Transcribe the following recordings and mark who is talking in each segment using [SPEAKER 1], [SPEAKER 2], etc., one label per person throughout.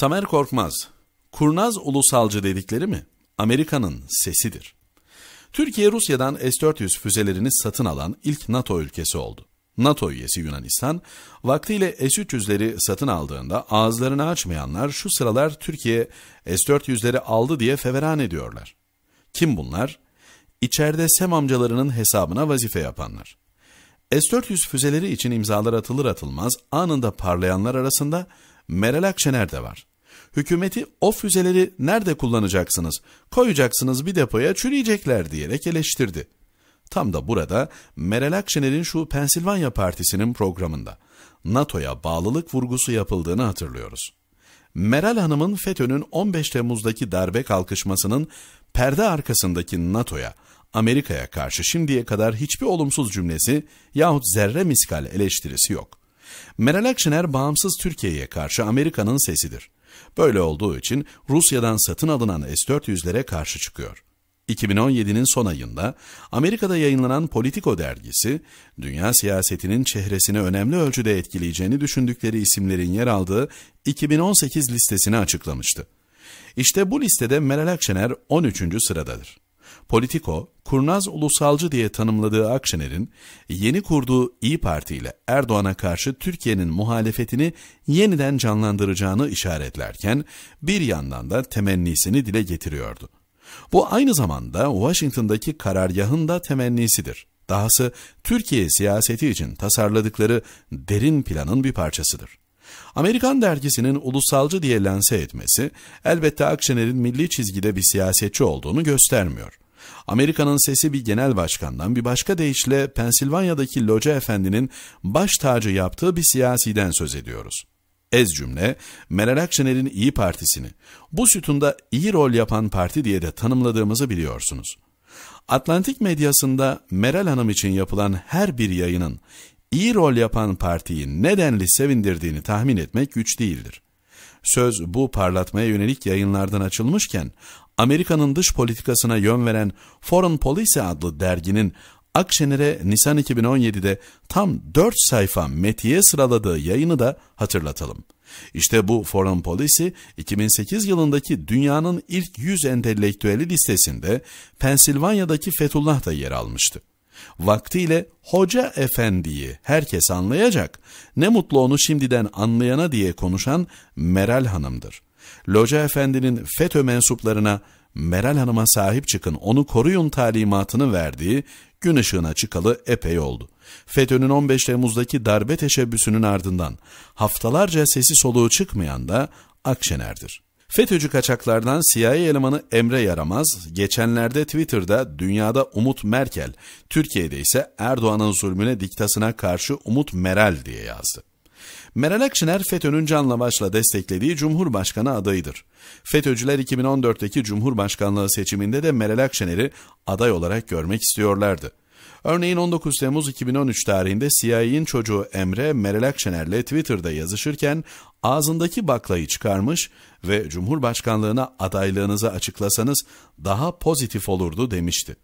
[SPEAKER 1] Tamer Korkmaz, kurnaz ulusalcı dedikleri mi? Amerika'nın sesidir. Türkiye Rusya'dan S-400 füzelerini satın alan ilk NATO ülkesi oldu. NATO üyesi Yunanistan, vaktiyle S-300'leri satın aldığında ağızlarını açmayanlar şu sıralar Türkiye S-400'leri aldı diye feveran ediyorlar. Kim bunlar? İçeride Sem amcalarının hesabına vazife yapanlar. S-400 füzeleri için imzalar atılır atılmaz anında parlayanlar arasında Meral Akşener de var. Hükümeti o füzeleri nerede kullanacaksınız, koyacaksınız bir depoya çürüyecekler diyerek eleştirdi. Tam da burada Meral Akşener'in şu Pensilvanya Partisi'nin programında NATO'ya bağlılık vurgusu yapıldığını hatırlıyoruz. Meral Hanım'ın FETÖ'nün 15 Temmuz'daki darbe kalkışmasının perde arkasındaki NATO'ya, Amerika'ya karşı şimdiye kadar hiçbir olumsuz cümlesi yahut zerre miskal eleştirisi yok. Meral Akşener bağımsız Türkiye'ye karşı Amerika'nın sesidir. Böyle olduğu için Rusya'dan satın alınan S-400'lere karşı çıkıyor. 2017'nin son ayında Amerika'da yayınlanan Politico dergisi, dünya siyasetinin çehresini önemli ölçüde etkileyeceğini düşündükleri isimlerin yer aldığı 2018 listesini açıklamıştı. İşte bu listede Meral Akşener 13. sıradadır. Politico, kurnaz ulusalcı diye tanımladığı Akşener'in yeni kurduğu İyi Parti ile Erdoğan'a karşı Türkiye'nin muhalefetini yeniden canlandıracağını işaretlerken bir yandan da temennisini dile getiriyordu. Bu aynı zamanda Washington'daki karargahın da temennisidir. Dahası Türkiye siyaseti için tasarladıkları derin planın bir parçasıdır. Amerikan dergisinin ulusalcı diye lanse etmesi elbette Akşener'in milli çizgide bir siyasetçi olduğunu göstermiyor. Amerika'nın sesi bir genel başkandan bir başka deyişle Pensilvanya'daki Loca Efendi'nin baş tacı yaptığı bir siyasiden söz ediyoruz. Ez cümle, Meral Akşener'in İyi Partisi'ni bu sütunda iyi rol yapan parti diye de tanımladığımızı biliyorsunuz. Atlantik medyasında Meral Hanım için yapılan her bir yayının iyi rol yapan partiyi nedenli sevindirdiğini tahmin etmek güç değildir. Söz bu parlatmaya yönelik yayınlardan açılmışken Amerika'nın dış politikasına yön veren Foreign Policy adlı derginin Akşener'e Nisan 2017'de tam 4 sayfa metiye sıraladığı yayını da hatırlatalım. İşte bu Foreign Policy 2008 yılındaki dünyanın ilk 100 entelektüeli listesinde Pensilvanya'daki Fethullah da yer almıştı. Vaktiyle Hoca Efendi'yi herkes anlayacak, ne mutlu onu şimdiden anlayana diye konuşan Meral Hanım'dır. Loca Efendi'nin FETÖ mensuplarına Meral Hanım'a sahip çıkın onu koruyun talimatını verdiği gün ışığına çıkalı epey oldu. FETÖ'nün 15 Temmuz'daki darbe teşebbüsünün ardından haftalarca sesi soluğu çıkmayan da Akşener'dir. FETÖ'cü kaçaklardan CIA elemanı Emre Yaramaz, geçenlerde Twitter'da dünyada Umut Merkel, Türkiye'de ise Erdoğan'ın zulmüne diktasına karşı Umut Meral diye yazdı. Meral Akşener FETÖ'nün canla başla desteklediği Cumhurbaşkanı adayıdır. FETÖ'cüler 2014'teki Cumhurbaşkanlığı seçiminde de Meral Akşener'i aday olarak görmek istiyorlardı. Örneğin 19 Temmuz 2013 tarihinde CIA'in çocuğu Emre Meral Akşener'le Twitter'da yazışırken ağzındaki baklayı çıkarmış ve Cumhurbaşkanlığına adaylığınızı açıklasanız daha pozitif olurdu demişti.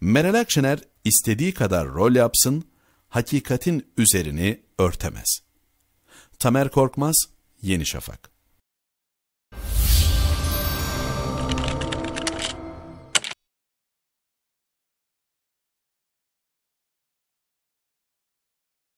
[SPEAKER 1] Meral Akşener istediği kadar rol yapsın, hakikatin üzerini örtemez. Tamer Korkmaz, Yeni Şafak